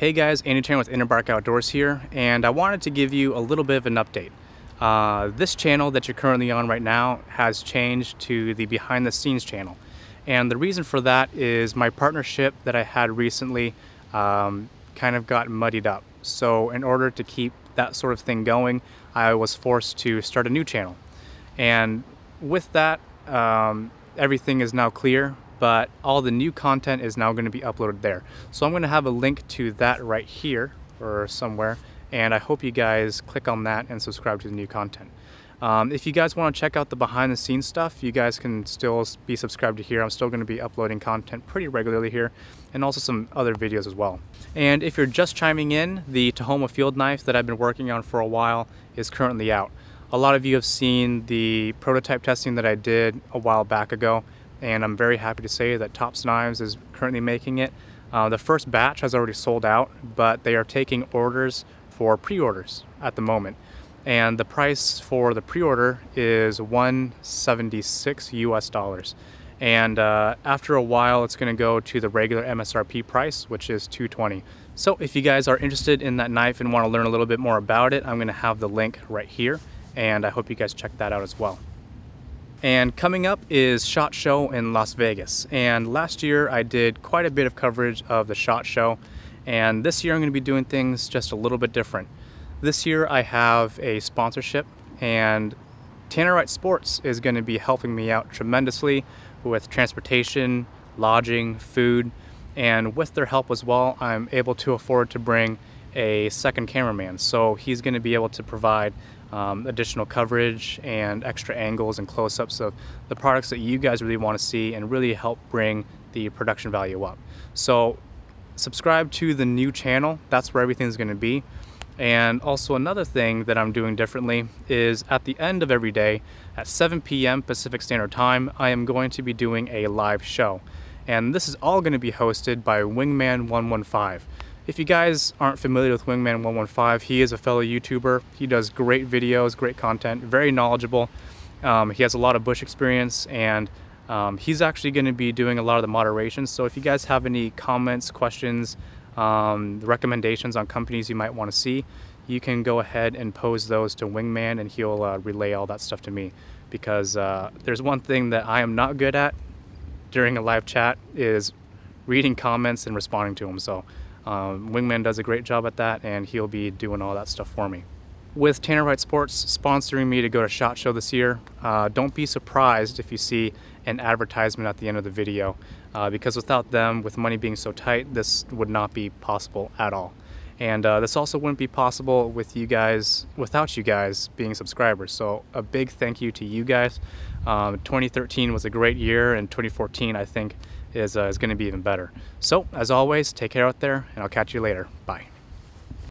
Hey guys, Andy Tran with InnerBark Outdoors here, and I wanted to give you a little bit of an update. Uh, this channel that you're currently on right now has changed to the behind the scenes channel. And the reason for that is my partnership that I had recently um, kind of got muddied up. So in order to keep that sort of thing going, I was forced to start a new channel. And with that, um, everything is now clear but all the new content is now going to be uploaded there. So I'm going to have a link to that right here or somewhere and I hope you guys click on that and subscribe to the new content. Um, if you guys want to check out the behind the scenes stuff, you guys can still be subscribed to here. I'm still going to be uploading content pretty regularly here and also some other videos as well. And if you're just chiming in, the Tahoma field knife that I've been working on for a while is currently out. A lot of you have seen the prototype testing that I did a while back ago and I'm very happy to say that Tops Knives is currently making it. Uh, the first batch has already sold out, but they are taking orders for pre-orders at the moment. And the price for the pre-order is 176 US dollars. And uh, after a while, it's gonna go to the regular MSRP price, which is 220. So if you guys are interested in that knife and wanna learn a little bit more about it, I'm gonna have the link right here. And I hope you guys check that out as well. And coming up is SHOT Show in Las Vegas. And last year I did quite a bit of coverage of the SHOT Show. And this year I'm going to be doing things just a little bit different. This year I have a sponsorship and Tannerite Sports is going to be helping me out tremendously with transportation, lodging, food, and with their help as well, I'm able to afford to bring a second cameraman. So he's going to be able to provide um, additional coverage and extra angles and close-ups of the products that you guys really want to see and really help bring the production value up. So subscribe to the new channel. That's where everything's going to be. And also another thing that I'm doing differently is at the end of every day at 7 p.m. Pacific Standard Time, I am going to be doing a live show. And this is all going to be hosted by Wingman 115. If you guys aren't familiar with Wingman 115, he is a fellow YouTuber. He does great videos, great content, very knowledgeable. Um, he has a lot of bush experience and um, he's actually going to be doing a lot of the moderation. So if you guys have any comments, questions, um, recommendations on companies you might want to see, you can go ahead and pose those to Wingman and he'll uh, relay all that stuff to me. Because uh, there's one thing that I am not good at during a live chat is reading comments and responding to them. So um, Wingman does a great job at that and he'll be doing all that stuff for me. With Tannerite Sports sponsoring me to go to SHOT Show this year, uh, don't be surprised if you see an advertisement at the end of the video uh, because without them, with money being so tight, this would not be possible at all. And uh, this also wouldn't be possible with you guys, without you guys being subscribers. So a big thank you to you guys. Um, 2013 was a great year and 2014 I think is, uh, is going to be even better. So as always, take care out there and I'll catch you later. Bye.